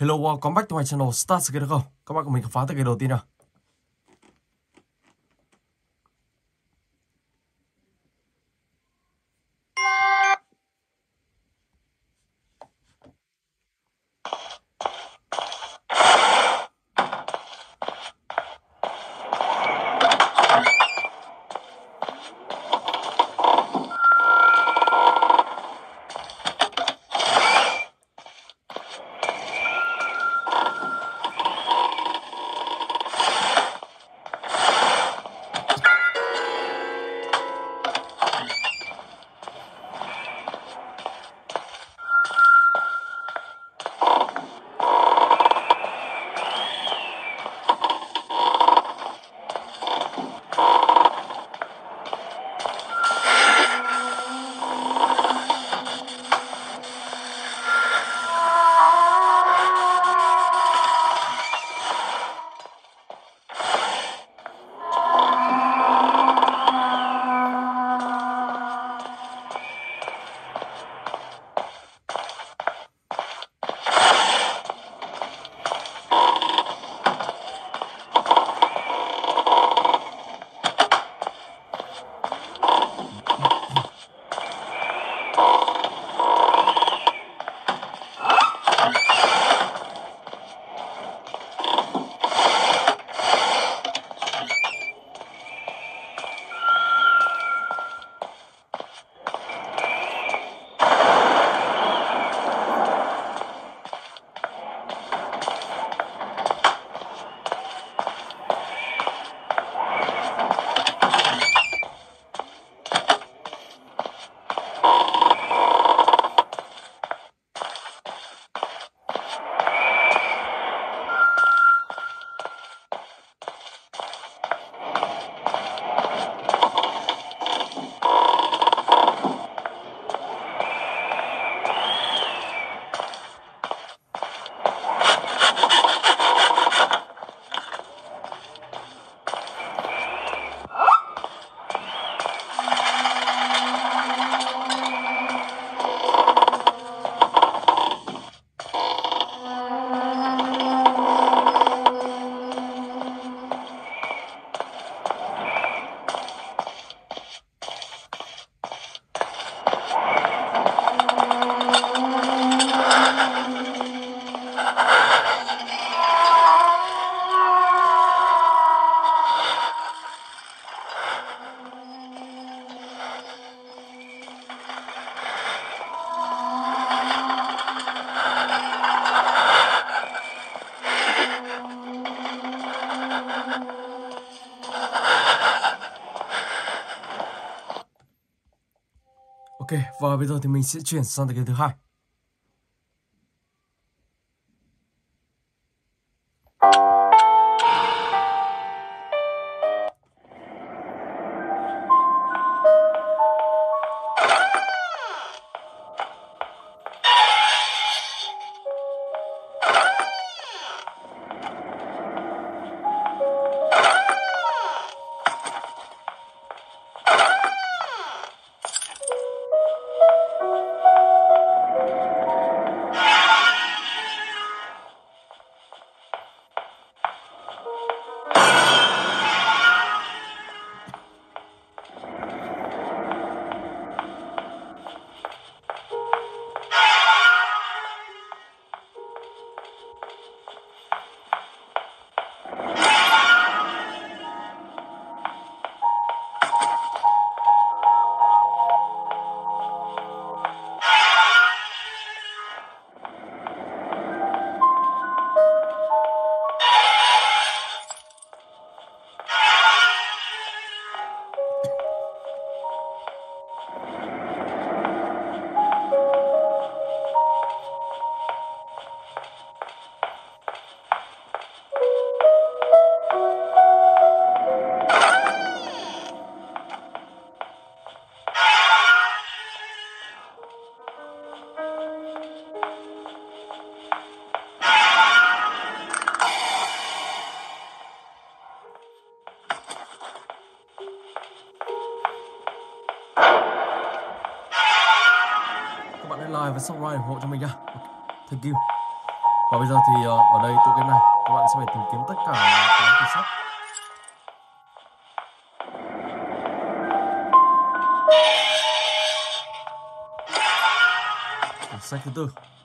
Hello, welcome back to my channel Start Skate được không? Các bạn cùng mình khám phá từ cái đầu tiên nào. Ok, và bây giờ thì mình sẽ chuyển sang cái thứ hai. Like và subscribe ủng hộ cho mình nhá, Thank you. Và bây giờ thì ờ, ở đây tựa game này các bạn sẽ phải tìm kiếm tất cả tám quyển sách. Quyển sách thứ tư.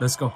Let's go.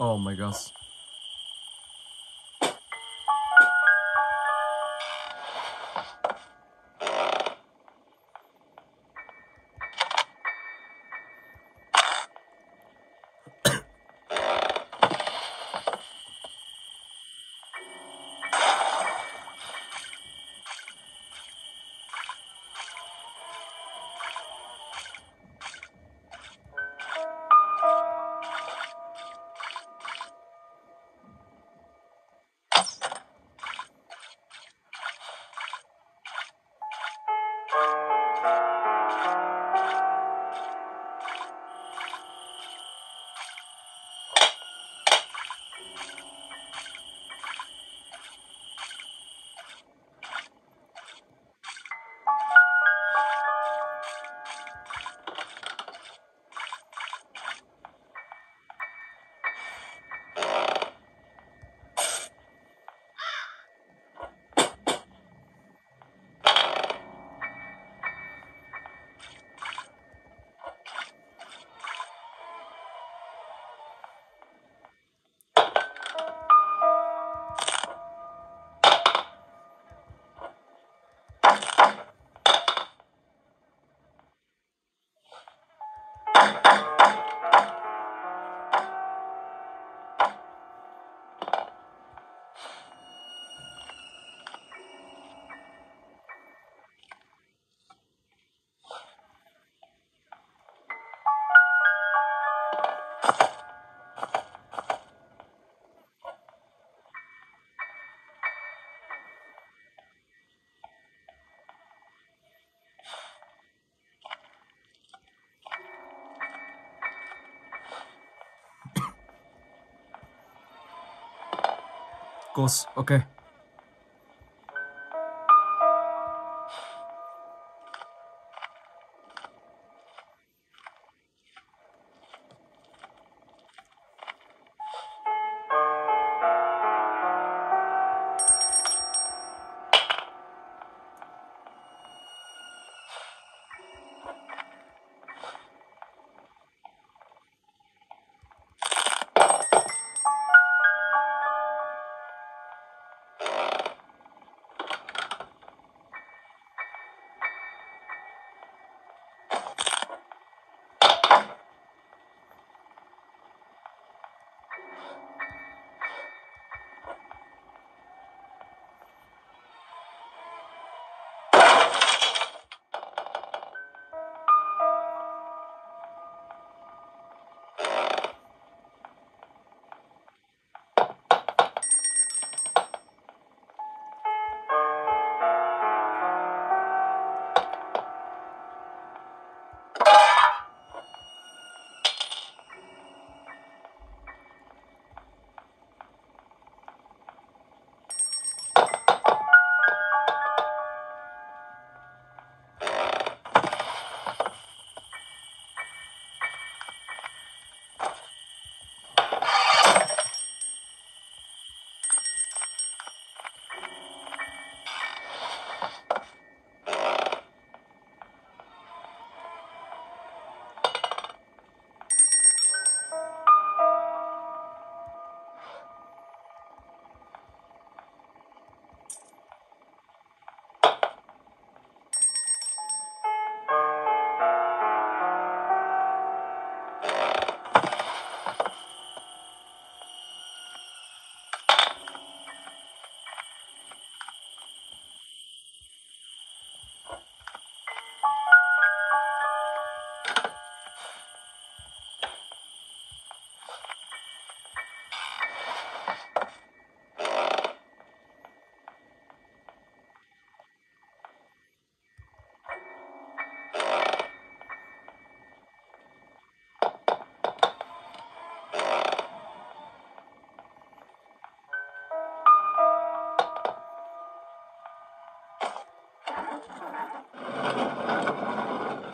Oh my gosh. Course. Okay. ハハハハ!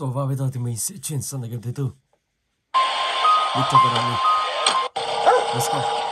So và bây giờ thì mình sẽ chuyển sang lại game thứ tư. Victor Garani. Let's go.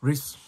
Reese.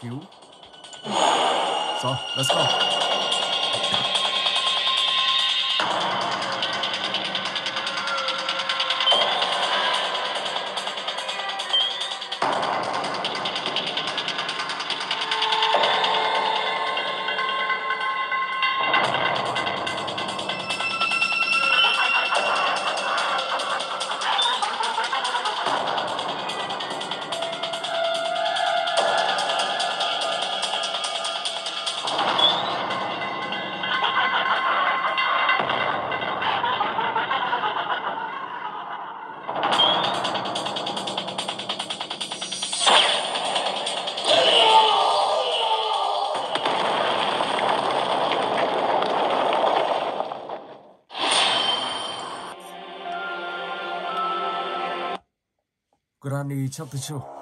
Cứu. ちゃって。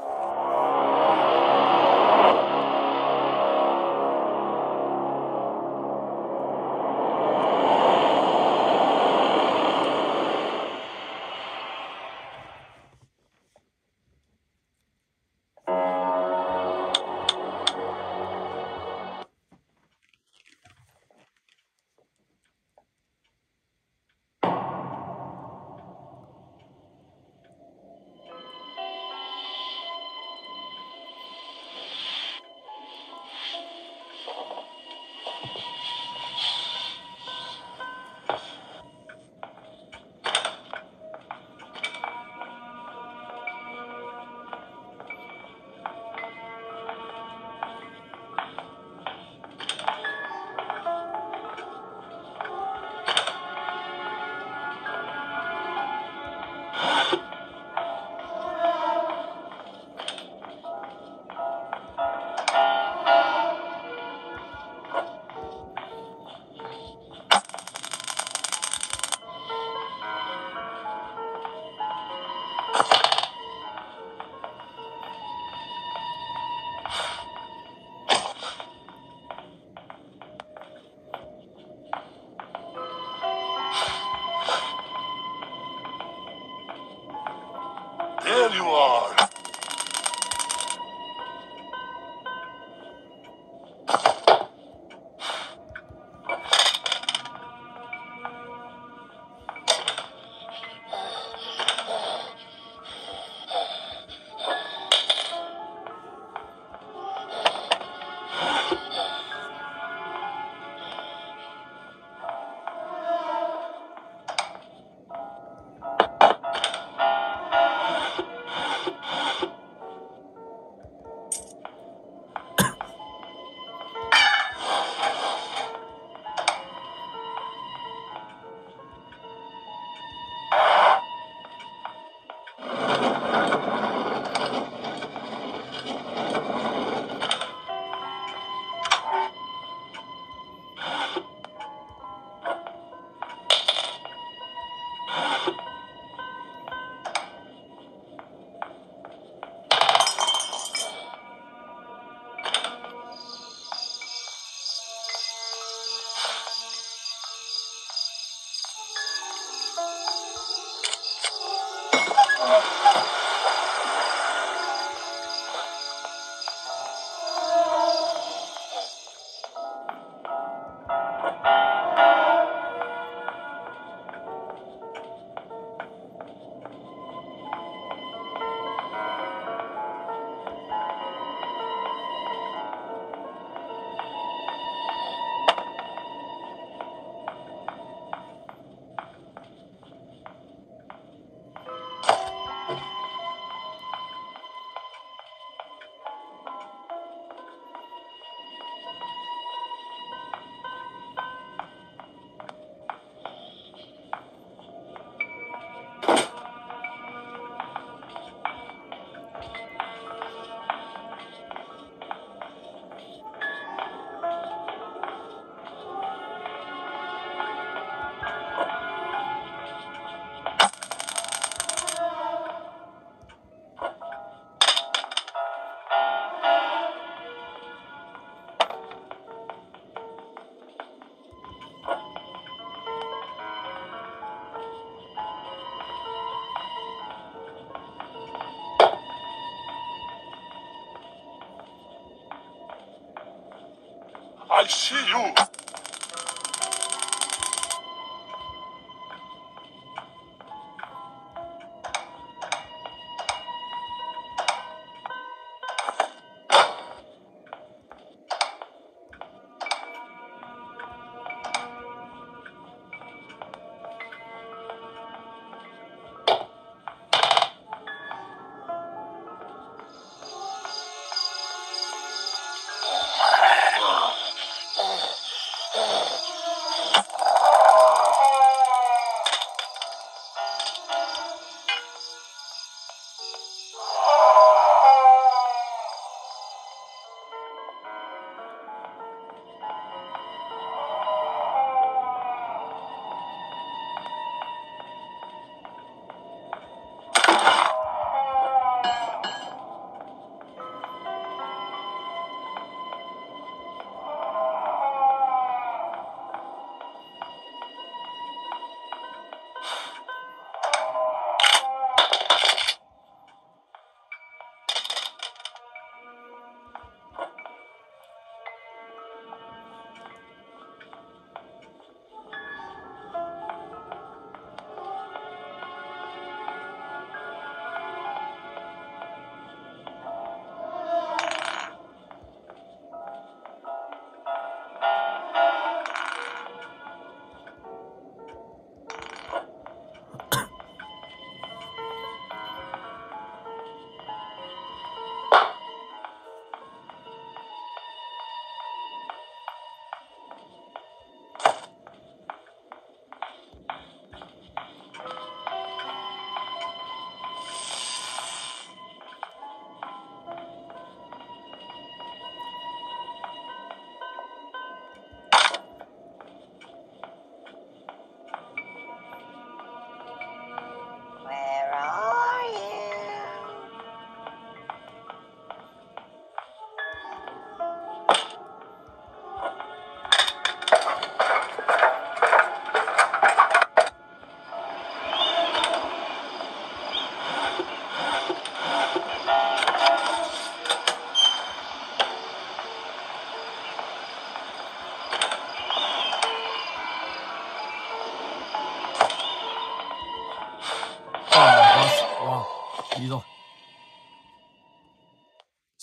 I see you.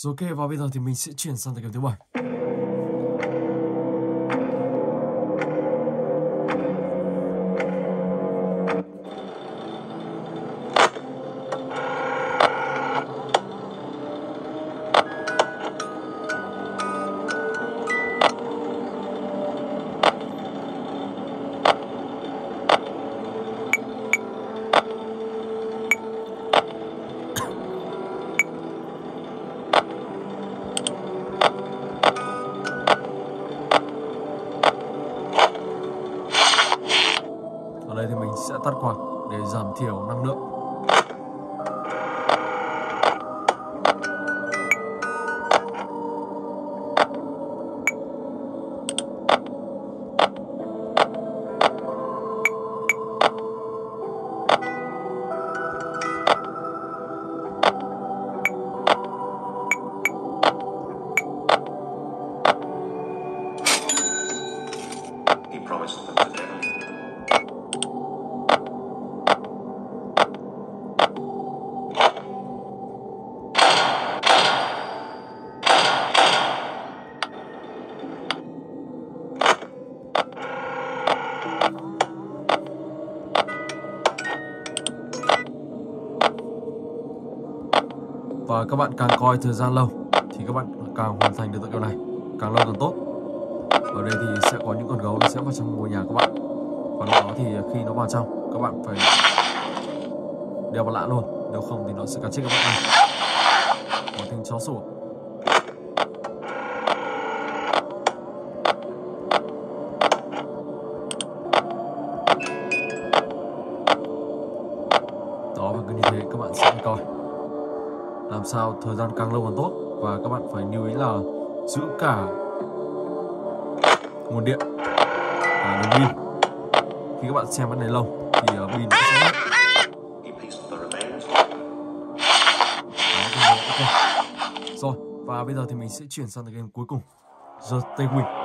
Rồi ok, và bây giờ thì mình sẽ chuyển sang tập game thứ bảy. Thiểu năng lượng. Các bạn càng coi thời gian lâu thì các bạn càng hoàn thành được tựa điều này. Càng lâu càng tốt. Ở đây thì sẽ có những con gấu nó sẽ vào trong ngôi nhà các bạn. Và lúc đó thì khi nó vào trong, các bạn phải đeo vào lạ luôn. Nếu không thì nó sẽ cắn chết các bạn này. Có tiếng chó sủa. Sao thời gian càng lâu càng tốt. Và các bạn phải lưu ý là giữ cả nguồn điện và đường pin. Khi các bạn xem vấn đề lâu thì uh, pin sẽ hết rồi và bây giờ thì mình sẽ chuyển sang tựa game cuối cùng The Stay Win